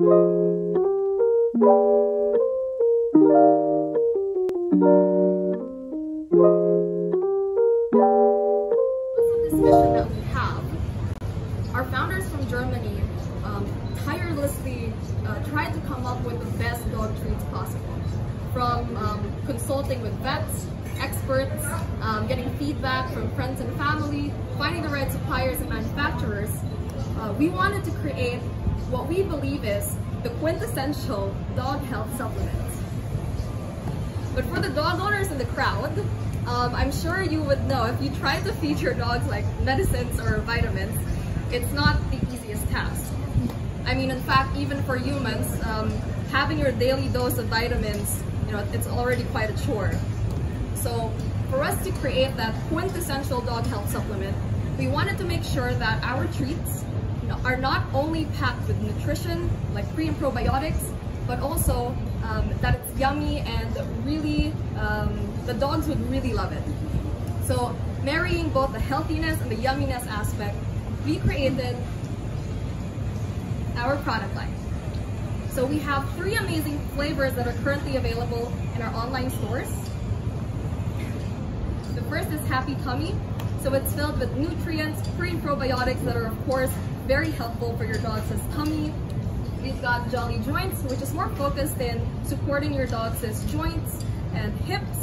our founders from Germany um, tirelessly uh, tried to come up with the best dog treats possible. From um, consulting with vets, experts, um, getting feedback from friends and family, finding the right suppliers and manufacturers, uh, we wanted to create what we believe is the quintessential dog health supplement. But for the dog owners in the crowd, um, I'm sure you would know if you try to feed your dogs like medicines or vitamins, it's not the easiest task. I mean, in fact, even for humans, um, having your daily dose of vitamins, you know, it's already quite a chore. So for us to create that quintessential dog health supplement, we wanted to make sure that our treats are not only packed with nutrition, like pre and probiotics, but also um, that it's yummy and really, um, the dogs would really love it. So marrying both the healthiness and the yumminess aspect, we created our product line. So we have three amazing flavors that are currently available in our online stores. The first is Happy Tummy. So it's filled with nutrients, and probiotics that are of course very helpful for your dog's tummy, We've got Jolly Joints, which is more focused in supporting your dog's joints and hips.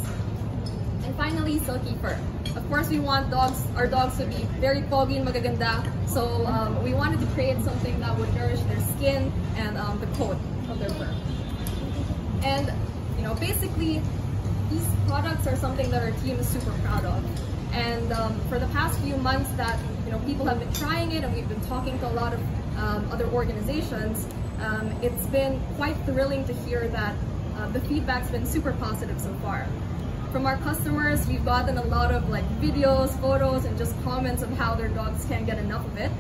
And finally, Silky Fur. Of course, we want dogs, our dogs to be very foggy and magaganda. So um, we wanted to create something that would nourish their skin and um, the coat of their fur. And, you know, basically, these products are something that our team is super proud of. And um, for the past few months that, you know, people have been trying it and we've been talking to a lot of um, other organizations, um, it's been quite thrilling to hear that uh, the feedback's been super positive so far. From our customers, we've gotten a lot of like videos, photos, and just comments of how their dogs can't get enough of it.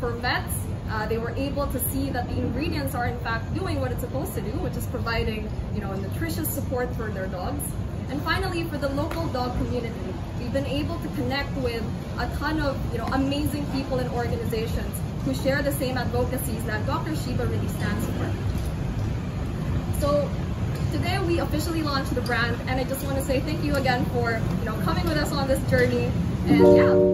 For vets, uh, they were able to see that the ingredients are in fact doing what it's supposed to do, which is providing, you know, nutritious support for their dogs. And finally, for the local dog community, we've been able to connect with a ton of, you know, amazing people and organizations who share the same advocacies that Dr. Shiba really stands for. So today we officially launched the brand and I just want to say thank you again for you know coming with us on this journey and yeah.